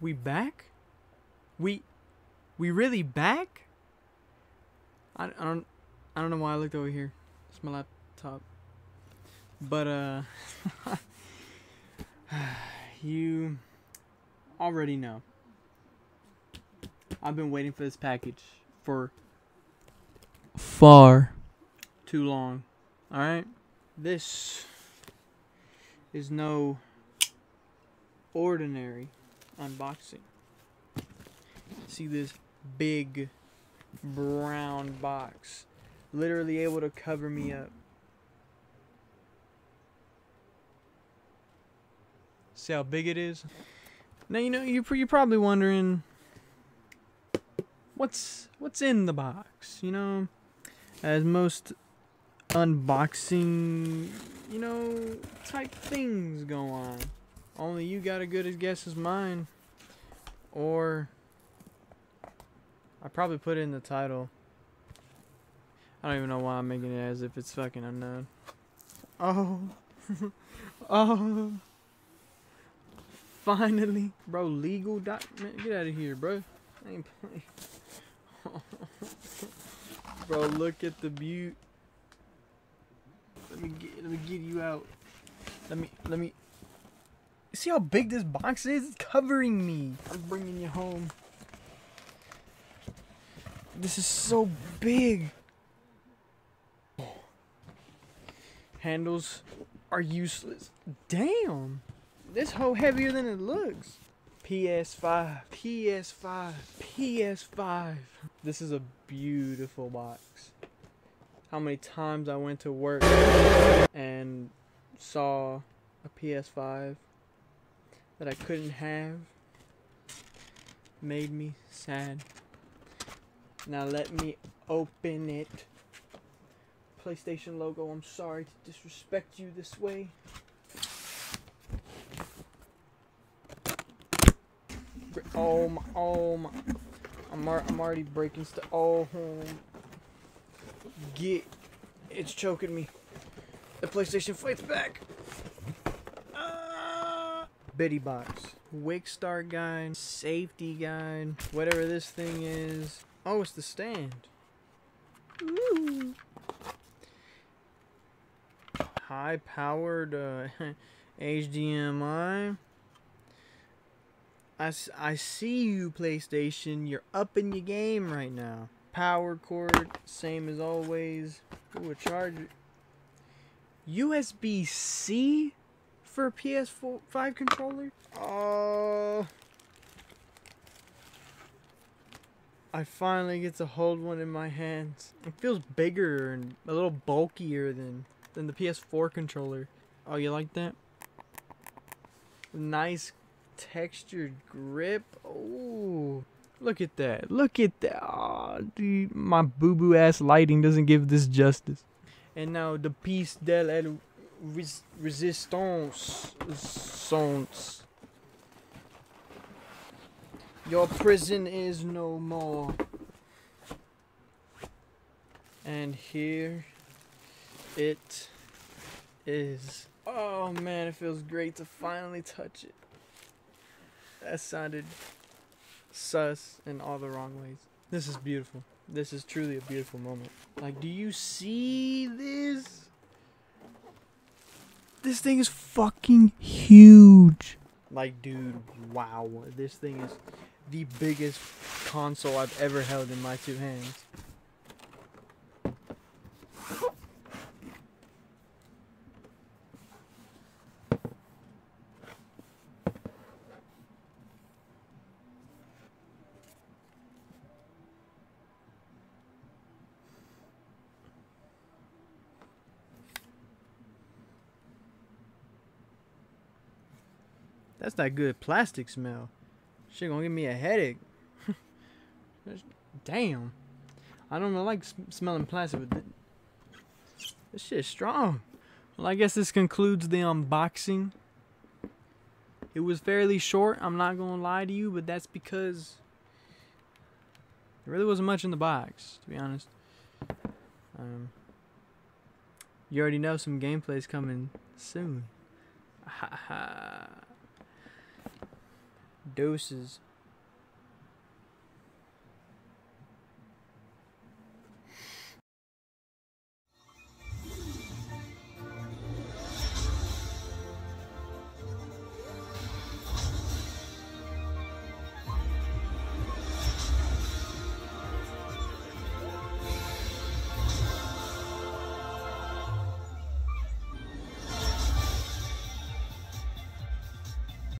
We back? We we really back? I, I don't I don't know why I looked over here. It's my laptop. But uh you already know. I've been waiting for this package for far too long. Alright? This is no ordinary unboxing. See this big brown box literally able to cover me up. See how big it is? Now you know you're, you're probably wondering what's what's in the box, you know? As most unboxing, you know, type things go on. Only you got a good as guess as mine. Or I probably put it in the title. I don't even know why I'm making it as if it's fucking unknown. Oh. oh. Finally. Bro, legal document. Get out of here, bro. I ain't playing. bro, look at the beaut. Let me get let me get you out. Let me let me you see how big this box is? It's covering me. I'm bringing you home. This is so big. Handles are useless. Damn. This hoe heavier than it looks. PS5, PS5, PS5. This is a beautiful box. How many times I went to work and saw a PS5 that I couldn't have made me sad. Now let me open it. PlayStation logo, I'm sorry to disrespect you this way. Oh my, oh my. I'm, I'm already breaking stuff. Oh, get. It's choking me. The PlayStation fights back. Bitty box. Wake start guide. Safety guide. Whatever this thing is. Oh, it's the stand. Ooh. High powered uh, HDMI. I, I see you, PlayStation. You're up in your game right now. Power cord, same as always. Ooh, a charger. USB C for a PS4 5 controller? Oh. I finally get to hold one in my hands. It feels bigger and a little bulkier than than the PS4 controller. Oh, you like that? Nice textured grip. Oh, look at that. Look at that. Oh, dude, my boo boo ass lighting doesn't give this justice. And now the piece de la res resistance. Sans. Your prison is no more. And here it is. Oh man, it feels great to finally touch it. That sounded sus in all the wrong ways. This is beautiful. This is truly a beautiful moment. Like, do you see this? This thing is fucking huge. Like, dude, wow. This thing is the biggest console I've ever held in my two hands. That's that good plastic smell. Shit gonna give me a headache. Damn. I don't really like smelling plastic, but th this shit's strong. Well, I guess this concludes the unboxing. It was fairly short, I'm not gonna lie to you, but that's because there really wasn't much in the box, to be honest. Um, you already know some gameplay's coming soon. Ha ha. Doses.